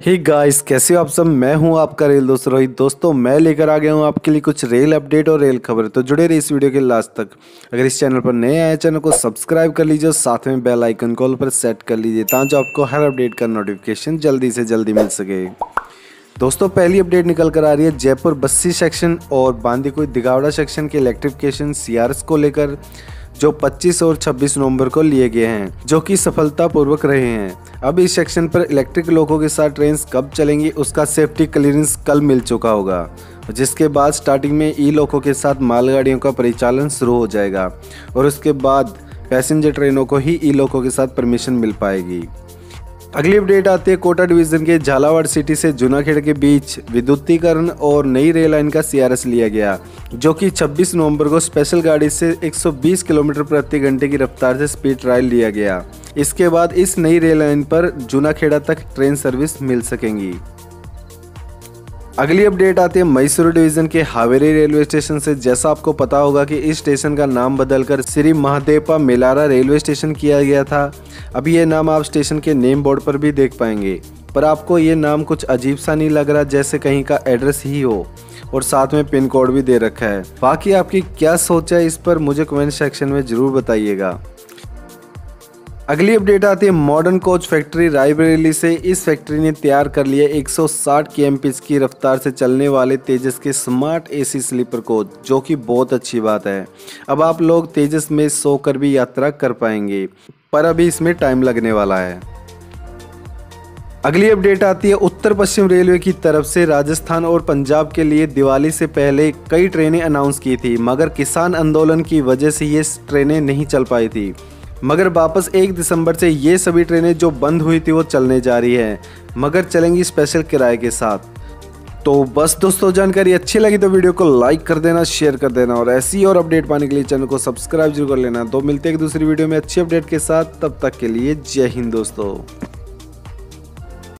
ही hey guys कैसे हो आप सब? मैं हूँ आपका रेल दोस्त रोहित। दोस्तों, मैं लेकर आ गया हूँ आपके लिए कुछ रेल अपडेट और रेल खबर। तो जुड़े रहिए इस वीडियो के लास्ट तक। अगर इस चैनल पर नए आए चैनल को सब्सक्राइब कर लीजिए और साथ में बेल आइकन कॉल पर सेट कर लीजिए, ताकि आपको हर अपडेट का नोटिफिकेशन जल्दी से जल्दी मिल सके। दोस्तों, पहली अपडेट निकल कर आ रही है जयपुर बस्सी सेक्शन और बांदीकुई दिगावड़ा सेक्शन के इलेक्ट्रिफिकेशन सीआरएस को लेकर। जो 25 और 26 नवंबर को लिए गए हैं, जो कि सफलतापूर्वक रहे हैं। अब इस सेक्शन पर इलेक्ट्रिक लोगों के साथ ट्रेन कब चलेंगी, उसका सेफ्टी क्लियरेंस कल मिल चुका होगा। जिसके बाद स्टार्टिंग में ई लोगों के साथ मालगाड़ियों का परिचालन शुरू हो जाएगा और उसके बाद पैसेंजर ट्रेनों को ही ई लोगों के साथ परमिशन मिल पाएगी। अगली अपडेट आती है कोटा डिवीज़न के झालावाड़ सिटी से जूनाखेड़ के बीच विद्युतीकरण और नई रेल लाइन का सीआरएस लिया गया, जो कि 26 नवंबर को स्पेशल गाड़ी से 120 किलोमीटर प्रति घंटे की रफ्तार से स्पीड ट्रायल लिया गया। इसके बाद इस नई रेल लाइन पर जूनाखेड़ा तक ट्रेन सर्विस मिल सकेंगी। अगली अपडेट आती है मैसूर डिवीज़न के हावेरी रेलवे स्टेशन से। जैसा आपको पता होगा कि इस स्टेशन का नाम बदलकर श्री महादेवपा मेलारा रेलवे स्टेशन किया गया था। अभी ये नाम आप स्टेशन के नेम बोर्ड पर भी देख पाएँगे। पर आपको ये नाम कुछ अजीब सा नहीं लग रहा, जैसे कहीं का एड्रेस ही हो और साथ में पिन कोड भी दे रखा है। बाकी आपकी क्या सोच है, इस पर मुझे कमेंट सेक्शन में ज़रूर बताइएगा। अगली अपडेट आती है। मॉडर्न कोच फैक्ट्री रायबरेली से इस फैक्ट्री ने तैयार कर लिया 160 के की रफ्तार से चलने वाले तेजस के स्मार्ट एसी स्लीपर कोच, जो कि बहुत अच्छी बात है। अब आप लोग तेजस में सोकर भी यात्रा कर पाएँगे, पर अभी इसमें टाइम लगने वाला है। अगली अपडेट आती है। उत्तर पश्चिम रेलवे की तरफ़ से राजस्थान और पंजाब के लिए दिवाली से पहले कई ट्रेनें अनाउंस की थी, मगर किसान आंदोलन की वजह से ये ट्रेनें नहीं चल पाई थी। मगर वापस एक दिसंबर से ये सभी ट्रेनें जो बंद हुई थी वो चलने जा रही हैं, मगर चलेंगी स्पेशल किराए के साथ। तो बस दोस्तों, जानकारी अच्छी लगी तो वीडियो को लाइक कर देना शेयर कर देना और ऐसी और अपडेट पाने के लिए चैनल को सब्सक्राइब ज़रूर कर लेना। तो मिलते हैं दूसरी वीडियो में अच्छी अपडेट के साथ, तब तक के लिए जय हिंद दोस्तों।